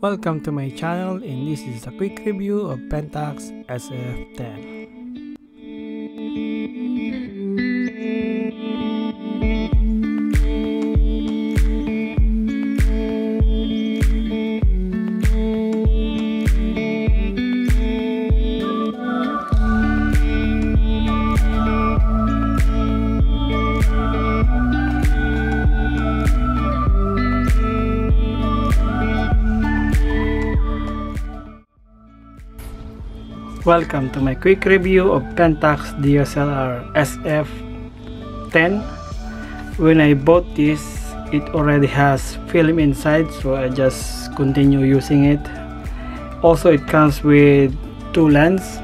Welcome to my channel and this is a quick review of Pentax SF10. Welcome to my quick review of Pentax DSLR SF10 when I bought this it already has film inside so I just continue using it. Also it comes with two lens.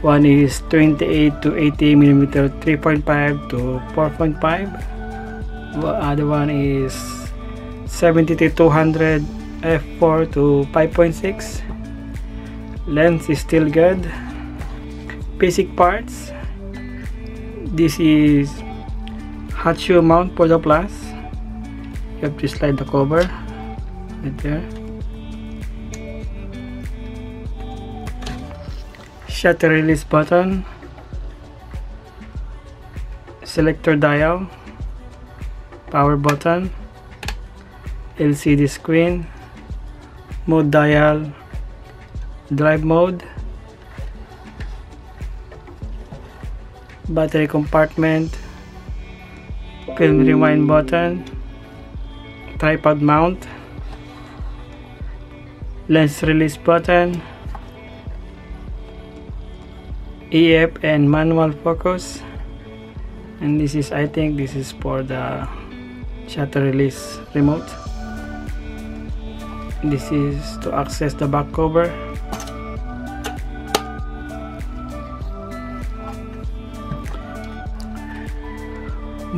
One is 28 to 80 millimeter 3.5 to 4.5 the other one is 70 to 200 f4 to 5.6 lens is still good. Basic parts. This is hot shoe mount for the plus you have to slide the cover right there. Shutter release button. Selector dial. Power button. LCD screen. Mode dial drive mode battery compartment film rewind button tripod mount lens release button AF and manual focus. And this is I think this is for the shutter release remote. This is to access the back cover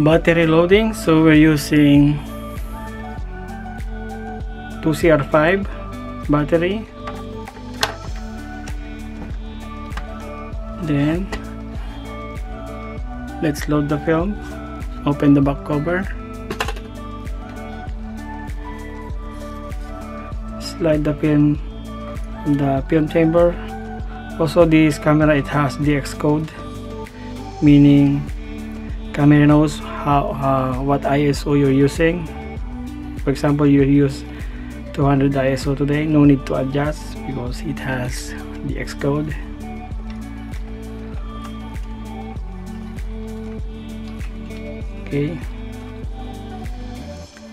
battery loading so we're using 2CR5 battery. Then let's load the film open the back cover. Slide the film in the film chamber. Also this camera it has DX code meaning camera knows how uh, what ISO you're using. For example you use 200 ISO today no need to adjust because it has the X code. Okay.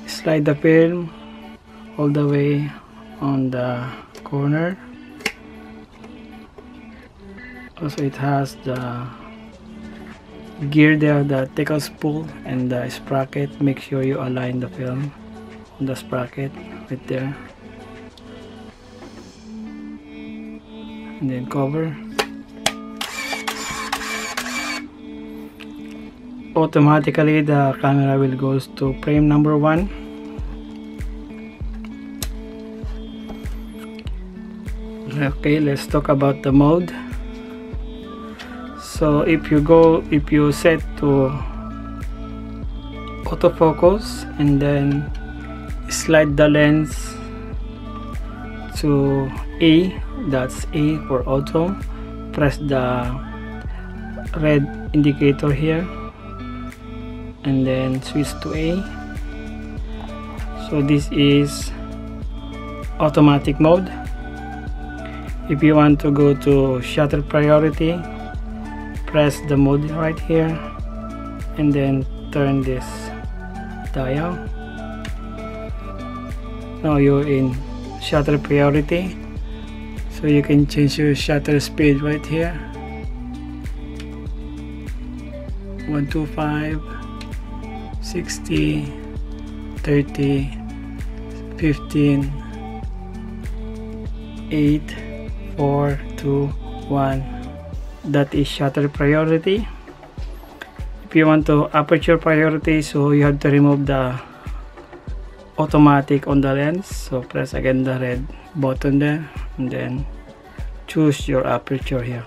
Slide the film all the way on the corner. Also it has the gear there the take-up spool and the sprocket make sure you align the film on the sprocket right there. And then cover. Automatically the camera will goes to frame number one. Okay let's talk about the mode so if you go if you set to autofocus and then slide the lens to A that's A for auto press the red indicator here and then switch to A. So this is automatic mode. If you want to go to shutter priority press the mode right here and then turn this dial. Now you're in shutter priority so you can change your shutter speed right here. 125 60 30 15 8 4 2 1 that is shutter priority. If you want to aperture priority so you have to remove the automatic on the lens. So press again the red button there and then choose your aperture here.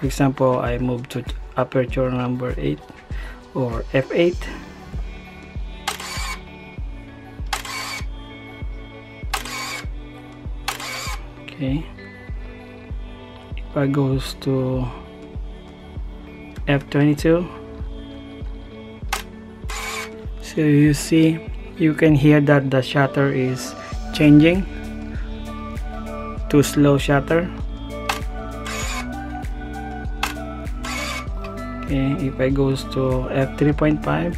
For example I move to aperture number 8 or f8 okay I goes to F22 so you see you can hear that the shutter is changing to slow shutter. Okay if I goes to f3.5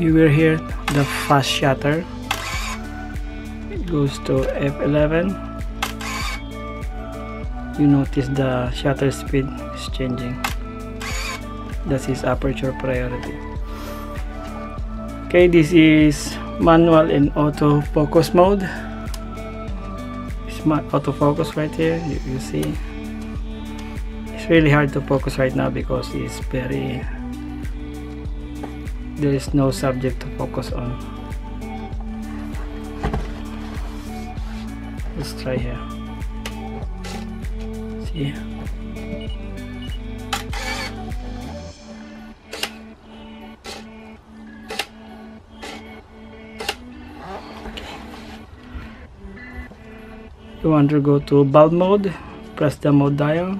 you will hear the fast shutter goes to f11 you notice the shutter speed is changing. That is aperture priority. Okay this is manual and auto focus mode. It's autofocus right here you, you see. It's really hard to focus right now because it's very there is no subject to focus on let's try here. See you want to go to bulb mode press the mode dial.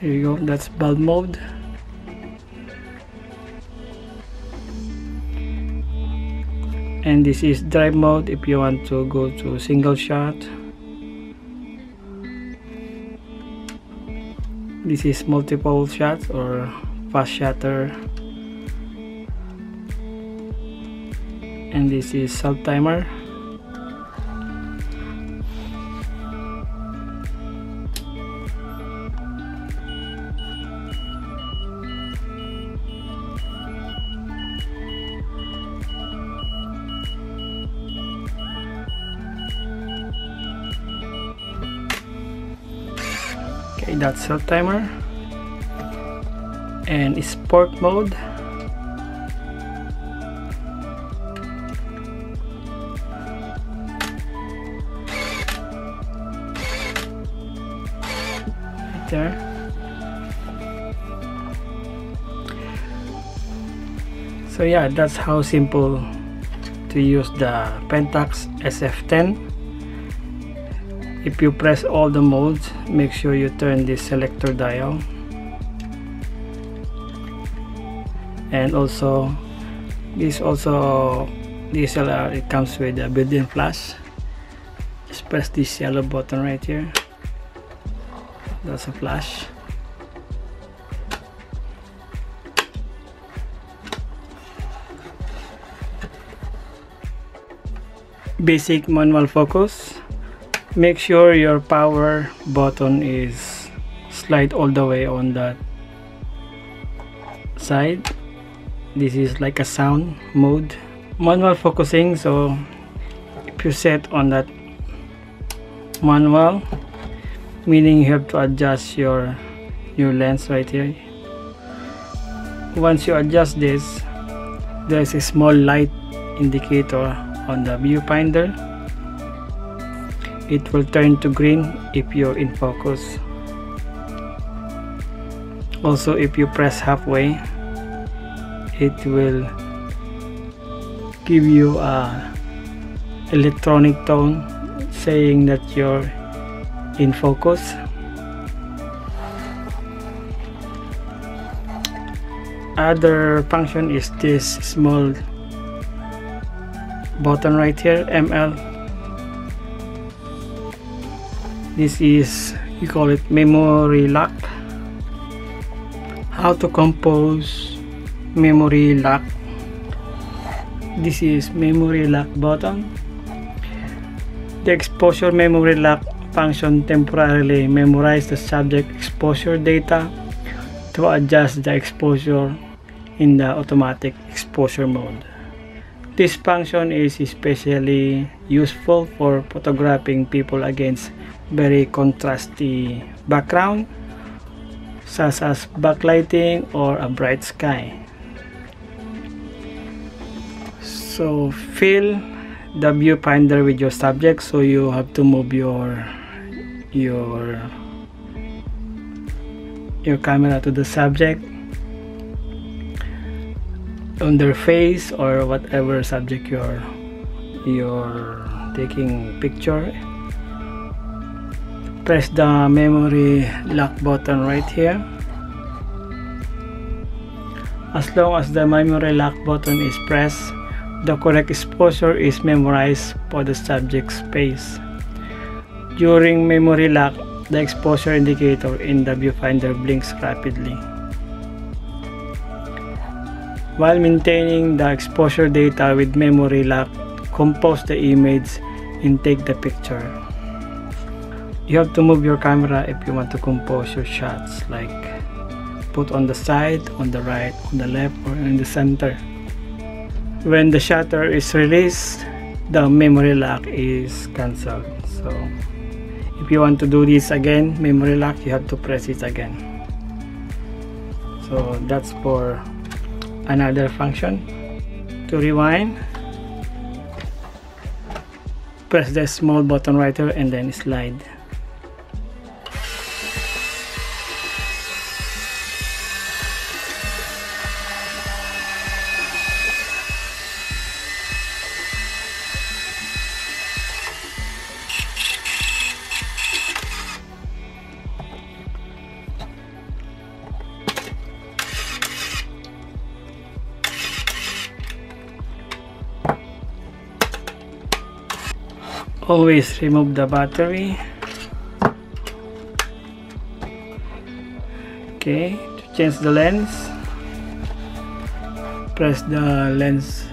There you go that's bulb mode and this is drive mode if you want to go to single shot. This is multiple shots or fast shutter. And this is self timer that's self timer. And sport mode. Right there. So yeah that's how simple to use the Pentax SF10 if you press all the modes make sure you turn this selector dial. And also this also DSLR it comes with a built-in flash. Just press this yellow button right here. That's a flash. Basic manual focus make sure your power button is slide all the way on that side. This is like a sound mode. Manual focusing so if you set on that manual meaning you have to adjust your your lens right here. Once you adjust this there's a small light indicator on the viewfinder it will turn to green if you're in focus. Also if you press halfway it will give you a electronic tone saying that you're in focus. Other function is this small button right here ML this is you call it memory lock. How to compose memory lock. This is memory lock button. The exposure memory lock function temporarily. Memorize the subject exposure data to adjust the exposure in the automatic exposure mode. This function is especially useful for photographing people against very contrasty background such as backlighting or a bright sky. So fill the viewfinder with your subject so you have to move your your your camera to the subject. On their face or whatever subject you're you're taking picture press the memory lock button right here. As long as the memory lock button is pressed the correct exposure is memorized for the subject space. During memory lock the exposure indicator in the viewfinder blinks rapidly. While maintaining the exposure data with memory lock compose the image and take the picture you have to move your camera if you want to compose your shots like put on the side on the right on the left or in the center. When the shutter is released the memory lock is cancelled. So if you want to do this again memory lock you have to press it again. So that's for another function. To rewind press the small button right here and then slide always remove the battery. Okay to change the lens press the lens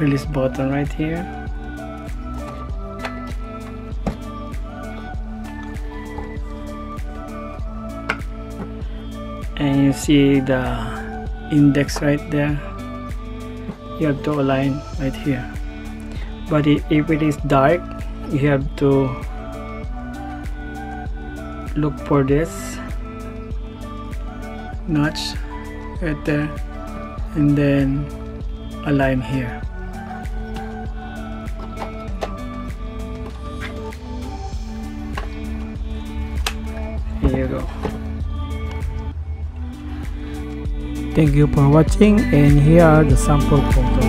release button right here. And you see the index right there? You have to align right here. But if it is dark you have to look for this notch right there and then align here. Here you go. Thank you for watching and here are the sample photos